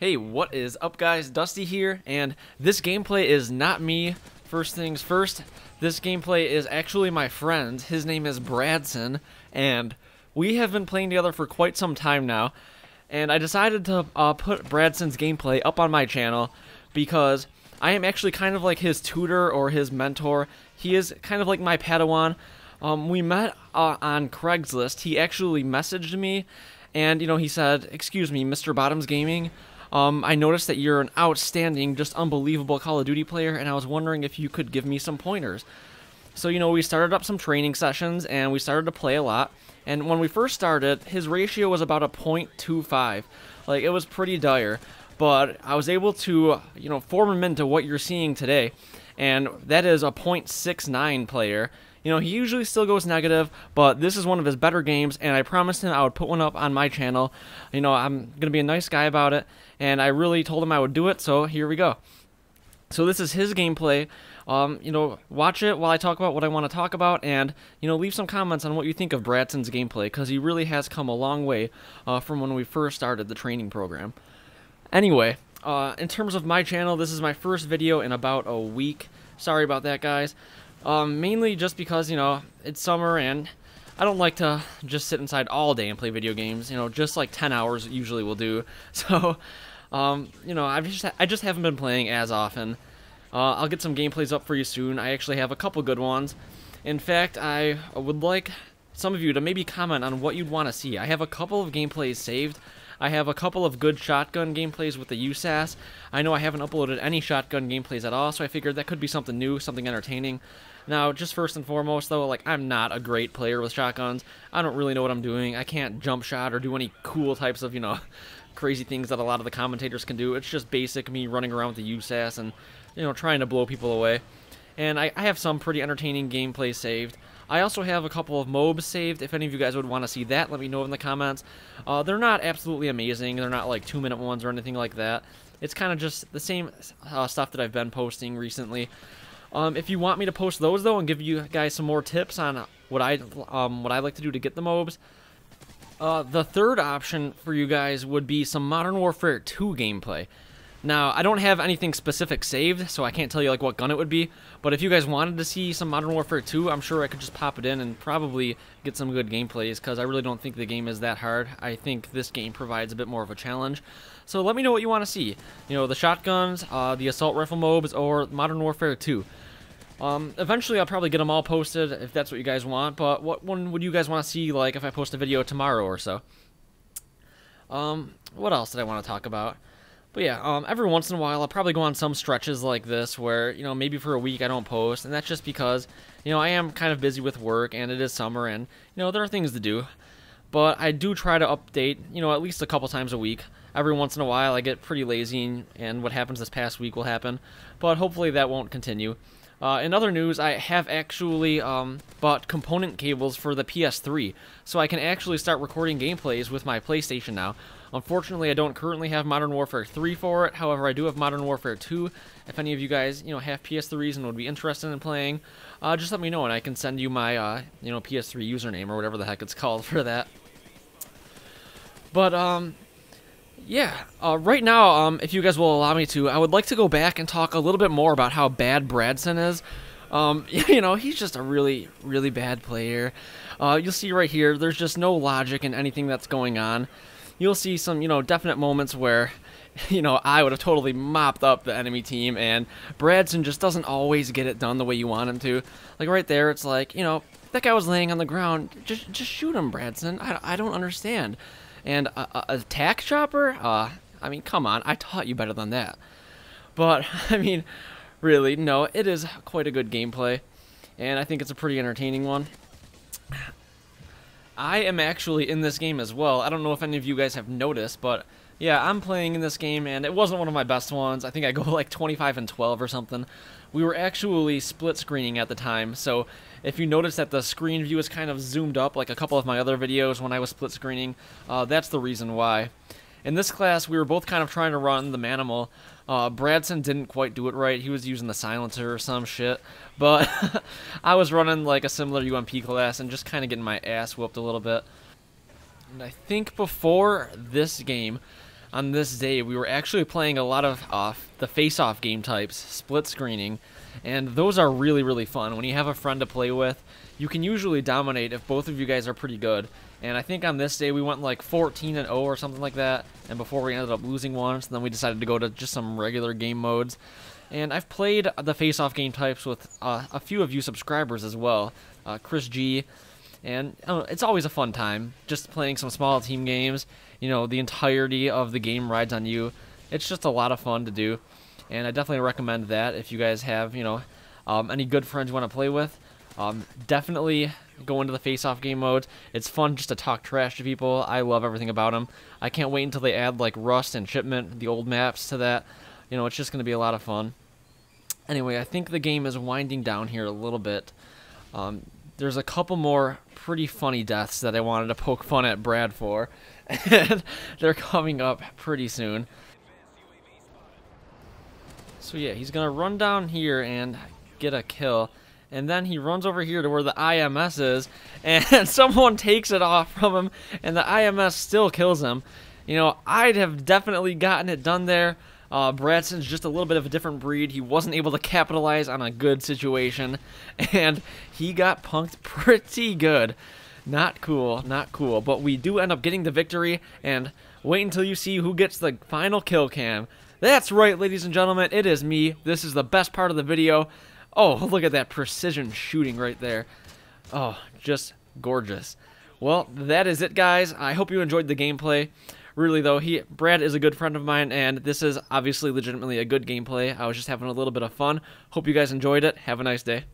Hey, what is up guys? Dusty here, and this gameplay is not me. First things first, this gameplay is actually my friend. His name is Bradson, and we have been playing together for quite some time now. And I decided to uh, put Bradson's gameplay up on my channel because I am actually kind of like his tutor or his mentor. He is kind of like my Padawan. Um, we met uh, on Craigslist. He actually messaged me, and you know he said, "Excuse me, Mr. Bottoms Gaming." Um, I noticed that you're an outstanding, just unbelievable Call of Duty player, and I was wondering if you could give me some pointers. So, you know, we started up some training sessions and we started to play a lot. And when we first started, his ratio was about a 0.25. Like, it was pretty dire. But I was able to, you know, form him into what you're seeing today. And that is a 0.69 player. You know, he usually still goes negative, but this is one of his better games, and I promised him I would put one up on my channel. You know, I'm going to be a nice guy about it, and I really told him I would do it, so here we go. So this is his gameplay. Um, you know, watch it while I talk about what I want to talk about, and you know, leave some comments on what you think of Bradson's gameplay because he really has come a long way uh, from when we first started the training program. Anyway, uh, in terms of my channel, this is my first video in about a week. Sorry about that, guys. Um, mainly just because, you know, it's summer and I don't like to just sit inside all day and play video games. You know, just like 10 hours usually will do. So, um, you know, I've just, I just haven't been playing as often. Uh, I'll get some gameplays up for you soon. I actually have a couple good ones. In fact, I would like some of you to maybe comment on what you'd want to see. I have a couple of gameplays saved. I have a couple of good shotgun gameplays with the USAS. I know I haven't uploaded any shotgun gameplays at all, so I figured that could be something new, something entertaining. Now, just first and foremost, though, like, I'm not a great player with shotguns. I don't really know what I'm doing. I can't jump shot or do any cool types of, you know, crazy things that a lot of the commentators can do. It's just basic me running around with the USAS and, you know, trying to blow people away. And I, I have some pretty entertaining gameplay saved. I also have a couple of MOABs saved. If any of you guys would want to see that, let me know in the comments. Uh, they're not absolutely amazing. They're not like two-minute ones or anything like that. It's kind of just the same uh, stuff that I've been posting recently. Um, if you want me to post those though and give you guys some more tips on what I um, what I like to do to get the MOABs, uh, the third option for you guys would be some Modern Warfare 2 gameplay. Now, I don't have anything specific saved, so I can't tell you like what gun it would be, but if you guys wanted to see some Modern Warfare 2, I'm sure I could just pop it in and probably get some good gameplays, because I really don't think the game is that hard. I think this game provides a bit more of a challenge. So let me know what you want to see. You know, the shotguns, uh, the assault rifle MOABs, or Modern Warfare 2. Um, eventually I'll probably get them all posted if that's what you guys want, but what one would you guys want to see, like, if I post a video tomorrow or so? Um, what else did I want to talk about? But yeah, um, every once in a while I'll probably go on some stretches like this where, you know, maybe for a week I don't post, and that's just because, you know, I am kind of busy with work, and it is summer, and, you know, there are things to do. But I do try to update, you know, at least a couple times a week. Every once in a while I get pretty lazy, and what happens this past week will happen, but hopefully that won't continue. Uh, in other news, I have actually um, bought component cables for the PS3, so I can actually start recording gameplays with my PlayStation now. Unfortunately, I don't currently have Modern Warfare 3 for it, however, I do have Modern Warfare 2. If any of you guys, you know, have PS3s and would be interested in playing, uh, just let me know and I can send you my, uh, you know, PS3 username or whatever the heck it's called for that. But, um, yeah, uh, right now, um, if you guys will allow me to, I would like to go back and talk a little bit more about how bad Bradson is. Um, you know, he's just a really, really bad player. Uh, you'll see right here, there's just no logic in anything that's going on. You'll see some, you know, definite moments where, you know, I would have totally mopped up the enemy team, and Bradson just doesn't always get it done the way you want him to. Like right there, it's like, you know, that guy was laying on the ground. Just, just shoot him, Bradson. I, I don't understand. And a, a, a tack chopper? Uh, I mean, come on, I taught you better than that. But, I mean, really, no, it is quite a good gameplay. And I think it's a pretty entertaining one. I am actually in this game as well. I don't know if any of you guys have noticed, but yeah, I'm playing in this game, and it wasn't one of my best ones. I think I go like 25 and 12 or something. We were actually split screening at the time, so if you notice that the screen view is kind of zoomed up like a couple of my other videos when I was split screening, uh, that's the reason why. In this class, we were both kind of trying to run the Manimal. Uh, Bradson didn't quite do it right. He was using the silencer or some shit. But I was running like a similar UMP class and just kind of getting my ass whooped a little bit. And I think before this game, on this day, we were actually playing a lot of uh, the face-off game types, split screening, and those are really, really fun. When you have a friend to play with, you can usually dominate if both of you guys are pretty good. And I think on this day we went like 14 and 0 or something like that. And before we ended up losing once, and then we decided to go to just some regular game modes. And I've played the face-off game types with uh, a few of you subscribers as well. Uh, Chris G, and know, it's always a fun time just playing some small team games. You know, the entirety of the game rides on you. It's just a lot of fun to do, and I definitely recommend that if you guys have you know um, any good friends you want to play with. Um, definitely go into the face-off game mode. It's fun just to talk trash to people. I love everything about them. I can't wait until they add like Rust and Shipment, the old maps to that. You know, it's just going to be a lot of fun. Anyway, I think the game is winding down here a little bit. Um, there's a couple more pretty funny deaths that I wanted to poke fun at Brad for, and they're coming up pretty soon. So yeah, he's gonna run down here and get a kill, and then he runs over here to where the IMS is, and someone takes it off from him, and the IMS still kills him. You know, I'd have definitely gotten it done there, uh, Bradson's just a little bit of a different breed. He wasn't able to capitalize on a good situation, and he got punked pretty good. Not cool, not cool. But we do end up getting the victory, and wait until you see who gets the final kill cam. That's right, ladies and gentlemen, it is me. This is the best part of the video. Oh, look at that precision shooting right there. Oh, just gorgeous. Well, that is it, guys. I hope you enjoyed the gameplay. Really though, he Brad is a good friend of mine, and this is obviously legitimately a good gameplay. I was just having a little bit of fun. Hope you guys enjoyed it. Have a nice day.